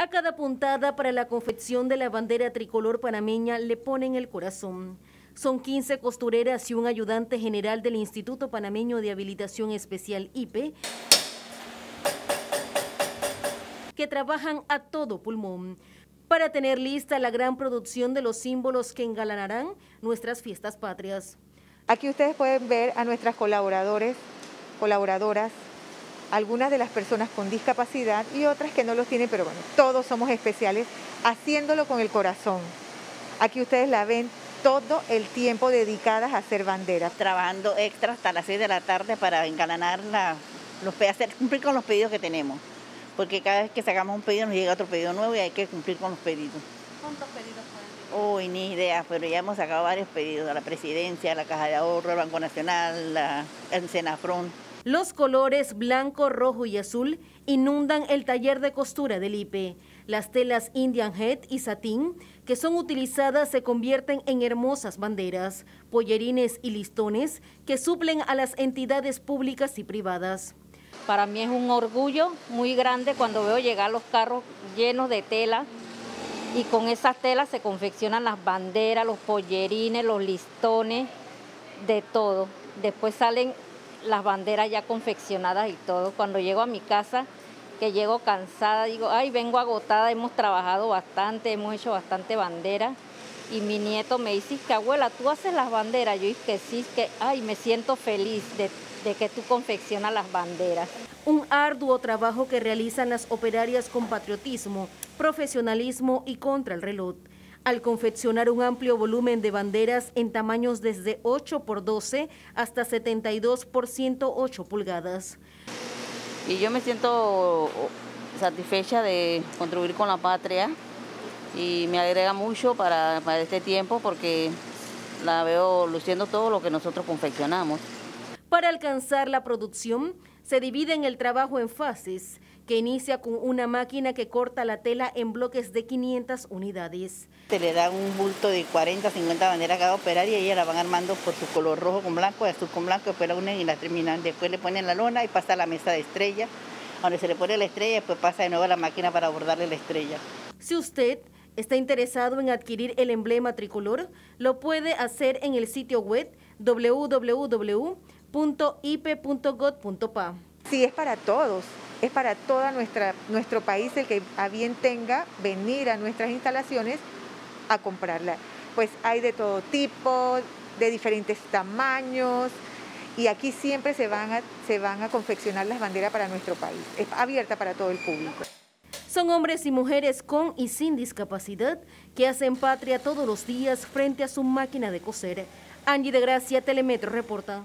A cada puntada para la confección de la bandera tricolor panameña le ponen el corazón. Son 15 costureras y un ayudante general del Instituto Panameño de Habilitación Especial IPE que trabajan a todo pulmón para tener lista la gran producción de los símbolos que engalanarán nuestras fiestas patrias. Aquí ustedes pueden ver a nuestras colaboradores, colaboradoras, algunas de las personas con discapacidad y otras que no los tienen, pero bueno, todos somos especiales, haciéndolo con el corazón. Aquí ustedes la ven todo el tiempo dedicadas a hacer banderas. Trabajando extra hasta las 6 de la tarde para engalanar la, los hacer, cumplir con los pedidos que tenemos porque cada vez que sacamos un pedido nos llega otro pedido nuevo y hay que cumplir con los pedidos. ¿Cuántos pedidos pueden Uy, ni idea, pero ya hemos sacado varios pedidos a la presidencia, a la Caja de Ahorro, al Banco Nacional, la, el Senafrón. Los colores blanco, rojo y azul inundan el taller de costura del IPE. Las telas Indian Head y satín que son utilizadas se convierten en hermosas banderas, pollerines y listones que suplen a las entidades públicas y privadas. Para mí es un orgullo muy grande cuando veo llegar los carros llenos de tela y con esas telas se confeccionan las banderas, los pollerines, los listones, de todo. Después salen las banderas ya confeccionadas y todo. Cuando llego a mi casa, que llego cansada, digo, ay, vengo agotada, hemos trabajado bastante, hemos hecho bastante bandera. Y mi nieto me dice que abuela, tú haces las banderas. Yo dije sí, que, ay, me siento feliz de de que tú confeccionas las banderas. Un arduo trabajo que realizan las operarias con patriotismo, profesionalismo y contra el reloj al confeccionar un amplio volumen de banderas en tamaños desde 8 por 12 hasta 72 por 108 pulgadas. Y yo me siento satisfecha de contribuir con la patria y me agrega mucho para, para este tiempo porque la veo luciendo todo lo que nosotros confeccionamos. Para alcanzar la producción, se divide en el trabajo en fases, que inicia con una máquina que corta la tela en bloques de 500 unidades. Se le da un bulto de 40, 50 banderas a cada operaria y ella la van armando por su color rojo con blanco, azul con blanco, después la unen y la terminan. Después le ponen la lona y pasa a la mesa de estrella, donde se le pone la estrella, después pasa de nuevo a la máquina para bordarle la estrella. Si usted está interesado en adquirir el emblema tricolor, lo puede hacer en el sitio web www .ip.gov.pa. Sí, es para todos, es para todo nuestro país el que a bien tenga venir a nuestras instalaciones a comprarla. Pues hay de todo tipo, de diferentes tamaños, y aquí siempre se van, a, se van a confeccionar las banderas para nuestro país. Es abierta para todo el público. Son hombres y mujeres con y sin discapacidad que hacen patria todos los días frente a su máquina de coser. Angie de Gracia, Telemetro, reporta.